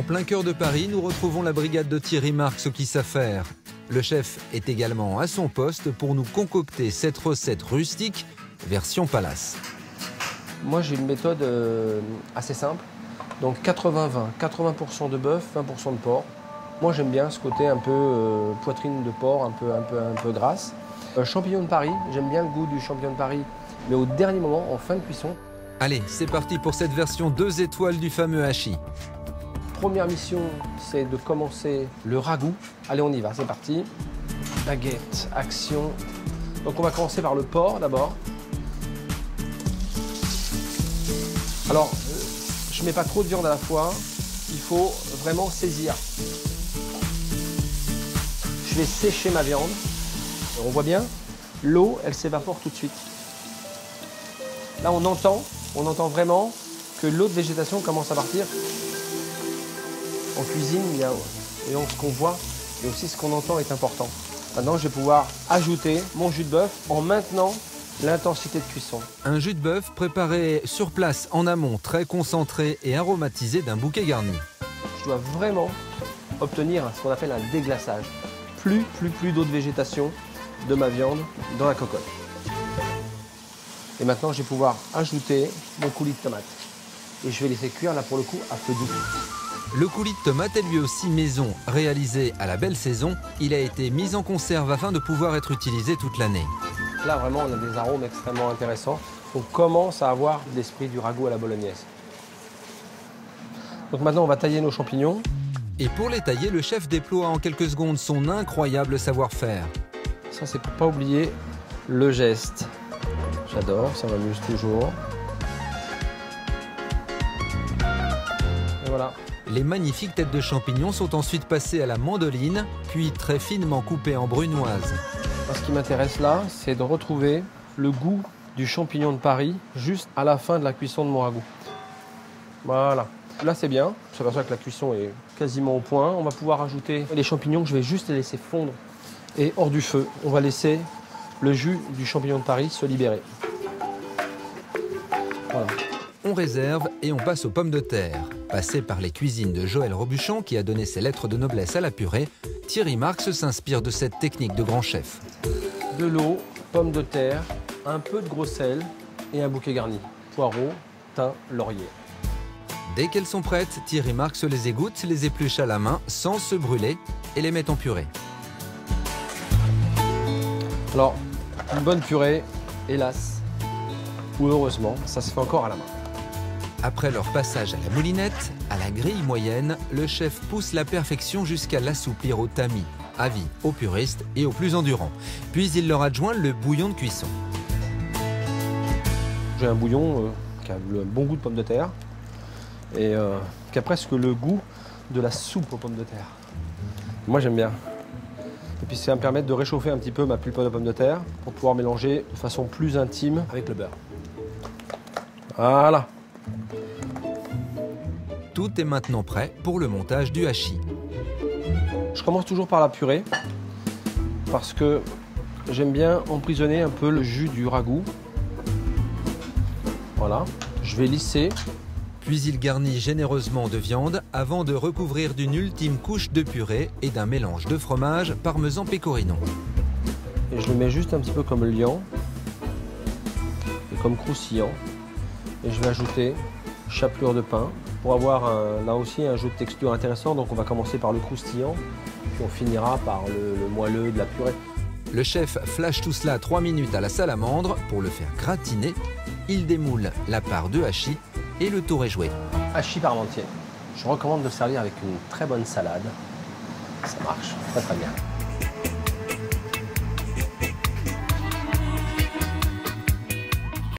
En plein cœur de Paris, nous retrouvons la brigade de Thierry Marx qui s'affaire. Le chef est également à son poste pour nous concocter cette recette rustique version palace. Moi j'ai une méthode euh, assez simple. Donc 80-20, 80%, de bœuf, 20% de porc. Moi j'aime bien ce côté un peu euh, poitrine de porc, un peu, un peu, un peu grasse. Euh, champignon de Paris, j'aime bien le goût du champignon de Paris, mais au dernier moment, en fin de cuisson. Allez, c'est parti pour cette version 2 étoiles du fameux hachis. Première mission, c'est de commencer le ragoût. Allez, on y va, c'est parti. Baguette, action. Donc on va commencer par le porc d'abord. Alors, euh, je mets pas trop de viande à la fois. Il faut vraiment saisir je vais sécher ma viande. on voit bien, l'eau, elle s'évapore tout de suite. Là, on entend, on entend vraiment que l'eau de végétation commence à partir. En cuisine, il y a, donc ce qu'on voit, et aussi ce qu'on entend est important. Maintenant, je vais pouvoir ajouter mon jus de bœuf en maintenant l'intensité de cuisson. Un jus de bœuf préparé sur place en amont, très concentré et aromatisé d'un bouquet garni. Je dois vraiment obtenir ce qu'on appelle un déglaçage plus, plus, plus d'eau de végétation de ma viande dans la cocotte. Et maintenant, je vais pouvoir ajouter mon coulis de tomate. Et je vais laisser cuire là pour le coup à feu doux. Le coulis de tomate est lui aussi maison. Réalisé à la belle saison, il a été mis en conserve afin de pouvoir être utilisé toute l'année. Là, vraiment, on a des arômes extrêmement intéressants. On commence à avoir l'esprit du ragoût à la bolognaise. Donc maintenant, on va tailler nos champignons. Et pour les tailler, le chef déploie en quelques secondes son incroyable savoir-faire. Ça, c'est pour pas oublier le geste. J'adore, ça m'amuse toujours. Et voilà. Les magnifiques têtes de champignons sont ensuite passées à la mandoline, puis très finement coupées en brunoise. Ce qui m'intéresse là, c'est de retrouver le goût du champignon de Paris juste à la fin de la cuisson de mon ragoût. Voilà. Là, c'est bien. Je s'aperçoit que la cuisson est quasiment au point. On va pouvoir ajouter les champignons que je vais juste les laisser fondre. Et hors du feu, on va laisser le jus du champignon de Paris se libérer. Voilà. On réserve et on passe aux pommes de terre. Passé par les cuisines de Joël Robuchon, qui a donné ses lettres de noblesse à la purée, Thierry Marx s'inspire de cette technique de grand chef. De l'eau, pommes de terre, un peu de gros sel et un bouquet garni. Poireaux, thym, laurier. Dès qu'elles sont prêtes, Thierry Marx les égoutte, les épluche à la main sans se brûler et les met en purée. Alors, une bonne purée, hélas, ou heureusement, ça se fait encore à la main. Après leur passage à la moulinette, à la grille moyenne, le chef pousse la perfection jusqu'à l'assouplir au tamis, avis aux puristes et aux plus endurants. Puis il leur adjoint le bouillon de cuisson. J'ai un bouillon euh, qui a le bon goût de pomme de terre, et euh, qui a presque le goût de la soupe aux pommes de terre. Moi j'aime bien. Et puis ça va me permettre de réchauffer un petit peu ma pulpe de pommes de terre pour pouvoir mélanger de façon plus intime avec le beurre. Voilà. Tout est maintenant prêt pour le montage du hachis. Je commence toujours par la purée parce que j'aime bien emprisonner un peu le jus du ragoût. Voilà. Je vais lisser puis il garnit généreusement de viande avant de recouvrir d'une ultime couche de purée et d'un mélange de fromage parmesan pecorino. Et je le mets juste un petit peu comme liant et comme croustillant. Et je vais ajouter chapelure de pain pour avoir là aussi un jeu de texture intéressant. Donc on va commencer par le croustillant, puis on finira par le, le moelleux de la purée. Le chef flash tout cela 3 minutes à la salamandre pour le faire gratiner. Il démoule la part de hachis et le tour est joué. Hachis parmentier. Je recommande de servir avec une très bonne salade. Ça marche très très bien.